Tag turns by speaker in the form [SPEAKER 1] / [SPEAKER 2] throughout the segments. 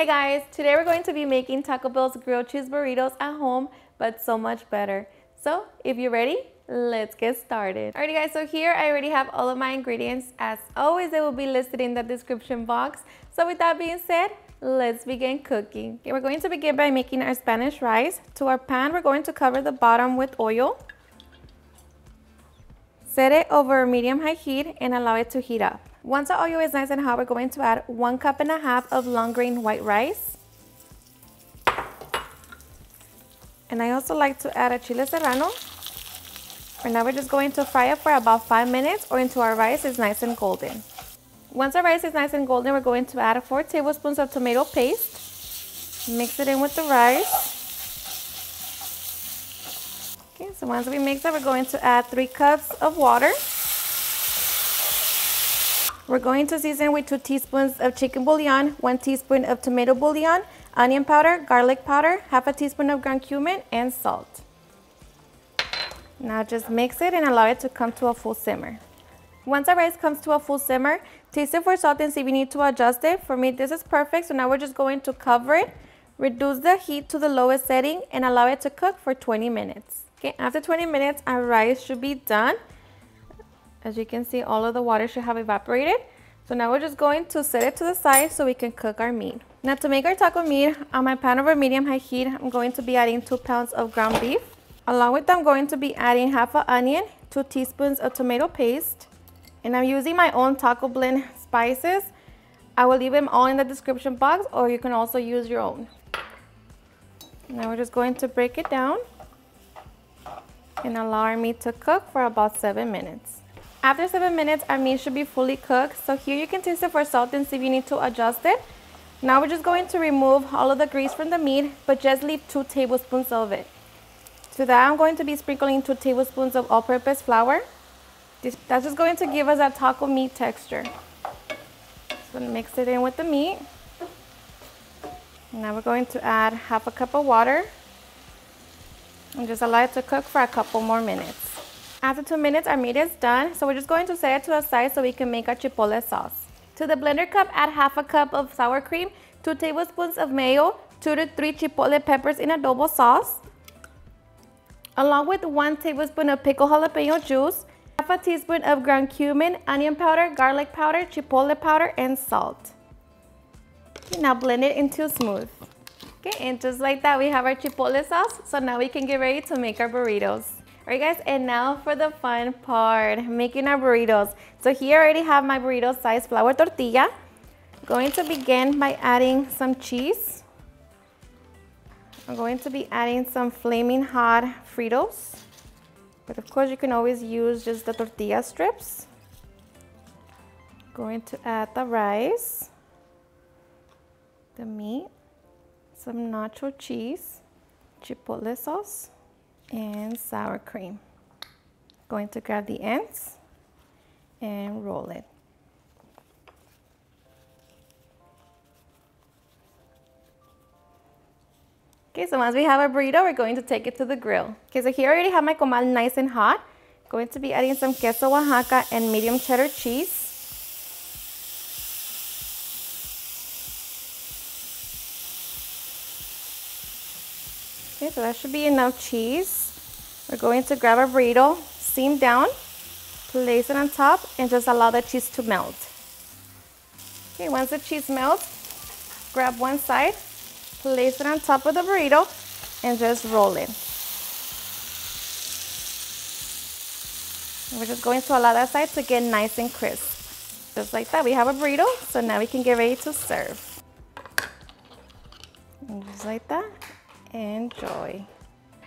[SPEAKER 1] Hey guys, today we're going to be making Taco Bell's grilled cheese burritos at home, but so much better. So if you're ready, let's get started. Alrighty guys, so here I already have all of my ingredients. As always, they will be listed in the description box. So with that being said, let's begin cooking. Okay, we're going to begin by making our Spanish rice. To our pan, we're going to cover the bottom with oil. Set it over medium-high heat and allow it to heat up. Once the oil is nice and hot, we're going to add one cup and a half of long grain white rice. And I also like to add a chile serrano. For now, we're just going to fry it for about five minutes or until our rice is nice and golden. Once our rice is nice and golden, we're going to add four tablespoons of tomato paste. Mix it in with the rice. Okay, so once we mix it, we're going to add three cups of water. We're going to season with two teaspoons of chicken bouillon, one teaspoon of tomato bouillon, onion powder, garlic powder, half a teaspoon of ground cumin, and salt. Now just mix it and allow it to come to a full simmer. Once our rice comes to a full simmer, taste it for salt and see if you need to adjust it. For me, this is perfect, so now we're just going to cover it, reduce the heat to the lowest setting, and allow it to cook for 20 minutes. Okay, after 20 minutes, our rice should be done. As you can see, all of the water should have evaporated. So now we're just going to set it to the side so we can cook our meat. Now to make our taco meat, on my pan over medium-high heat, I'm going to be adding two pounds of ground beef. Along with that, I'm going to be adding half an onion, two teaspoons of tomato paste, and I'm using my own taco blend spices. I will leave them all in the description box or you can also use your own. Now we're just going to break it down and allow our meat to cook for about seven minutes. After seven minutes, our meat should be fully cooked. So here you can taste it for salt and see if you need to adjust it. Now we're just going to remove all of the grease from the meat, but just leave two tablespoons of it. To that, I'm going to be sprinkling two tablespoons of all-purpose flour. This, that's just going to give us that taco meat texture. So mix it in with the meat. Now we're going to add half a cup of water and just allow it to cook for a couple more minutes. After two minutes, our meat is done, so we're just going to set it to the side so we can make our chipotle sauce. To the blender cup, add half a cup of sour cream, two tablespoons of mayo, two to three chipotle peppers in adobo sauce, along with one tablespoon of pickled jalapeno juice, half a teaspoon of ground cumin, onion powder, garlic powder, chipotle powder, and salt. Now blend it until smooth. Okay, and just like that, we have our chipotle sauce. So now we can get ready to make our burritos. Alright guys, and now for the fun part, making our burritos. So here I already have my burrito size flour tortilla. Going to begin by adding some cheese. I'm going to be adding some flaming hot Fritos. But of course you can always use just the tortilla strips. Going to add the rice, the meat, some nacho cheese, chipotle sauce, and sour cream. Going to grab the ends and roll it. Okay, so once we have our burrito, we're going to take it to the grill. Okay, so here I already have my comal nice and hot. Going to be adding some queso Oaxaca and medium cheddar cheese. Okay, so that should be enough cheese. We're going to grab our burrito, seam down, place it on top, and just allow the cheese to melt. Okay, once the cheese melts, grab one side, place it on top of the burrito, and just roll it. we're just going to allow that side to get nice and crisp. Just like that, we have a burrito, so now we can get ready to serve. And just like that, enjoy.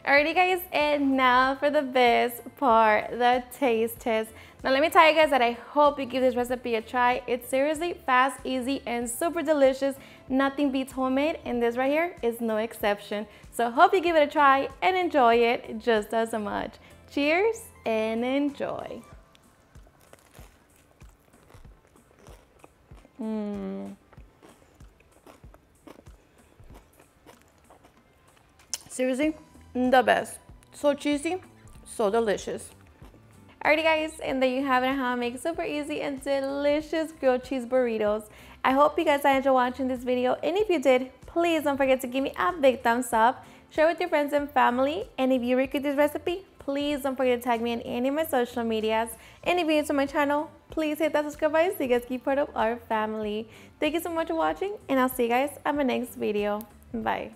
[SPEAKER 1] Alrighty guys, and now for the best part, the taste test. Now let me tell you guys that I hope you give this recipe a try. It's seriously fast, easy, and super delicious. Nothing beats homemade, and this right here is no exception. So hope you give it a try and enjoy it just as much. Cheers and enjoy. Mmm. Seriously, the best. So cheesy, so delicious. Alrighty guys, and there you have it how to make super easy and delicious grilled cheese burritos. I hope you guys enjoyed watching this video and if you did, please don't forget to give me a big thumbs up, share with your friends and family, and if you recreate this recipe, please don't forget to tag me on any of my social medias. And if you're new to my channel, please hit that subscribe button so you guys keep part of our family. Thank you so much for watching and I'll see you guys on my next video. Bye.